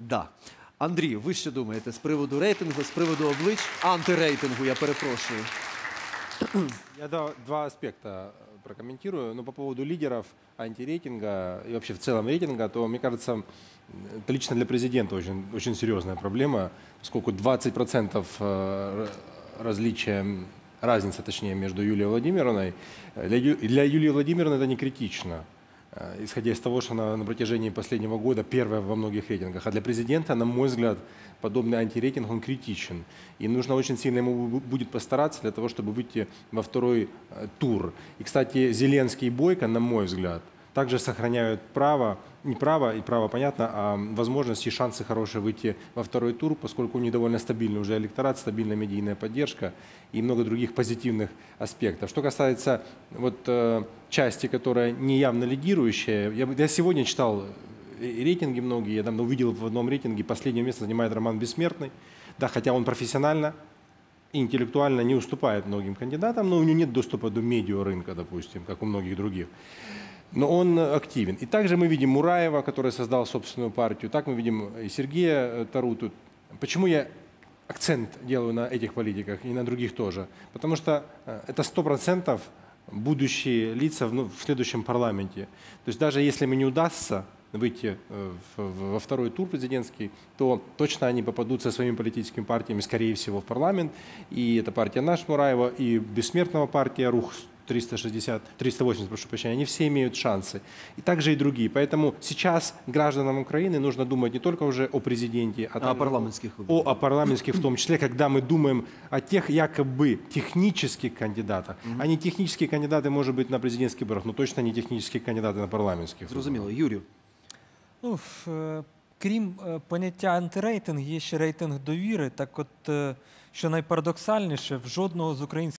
Да. Андрій, ви що думаєте з приводу рейтингу, з приводу облич, антирейтингу, я перепрошую. Я два, аспекта э, прокомментирую. Но по поводу лидеров, антирейтинга и вообще в целом рейтинга, то, мне кажется, это лично для президента очень, очень серьезная проблема, поскольку 20% э, различия, разница, точнее, между Юлией Владимировной, э, для, для Юлии Владимировны это не критично, исходя из того, что она на протяжении последнего года первая во многих рейтингах. А для президента, на мой взгляд, подобный антирейтинг, он критичен. И нужно очень сильно ему бу- будет постараться для того, чтобы выйти во второй э, тур. И, кстати, Зеленский и Бойко, на мой взгляд, также сохраняют право, не право, и право понятно, а возможности и шансы хорошие выйти во второй тур, поскольку у них довольно стабильный уже электорат, стабильная медийная поддержка и много других позитивных аспектов. Что касается вот, э, части, которая не явно лидирующая, я, я сегодня читал и рейтинги многие, я там увидел в одном рейтинге, последнее место занимает Роман Бессмертный, да, хотя он профессионально и интеллектуально не уступает многим кандидатам, но у него нет доступа до медиарынка, допустим, как у многих других. Но он э, активен. И также мы видим Мураева, который создал собственную партию, так мы видим и Сергея э, Таруту. Почему я акцент делаю на этих политиках и на других тоже? Потому что э, это сто процентов будущие лица в, ну, в следующем парламенте. То есть даже если мне не удастся выйти э, во второй тур президентский, то точно они попадут со своими политическими партиями, скорее всего, в парламент. И это партия «Наш» Мураева, и бессмертного партия «Рух» 360, 380, прошу прощения, они все имеют шансы. И также и другие. Поэтому сейчас гражданам Украины нужно думать не только уже о президенте, а, А о также парламентских о, виборах. о парламентских в том числе, когда мы думаем о тех якобы технических кандидатах. Они технические кандидаты, может быть, на президентских выборах, но точно не технические кандидаты на парламентских. выборах. Зрозуміло, Юрію. Ну, в, е, крім е, поняття антирейтинг, є ще рейтинг довіри. Так от, е, що найпарадоксальніше, в жодного з українських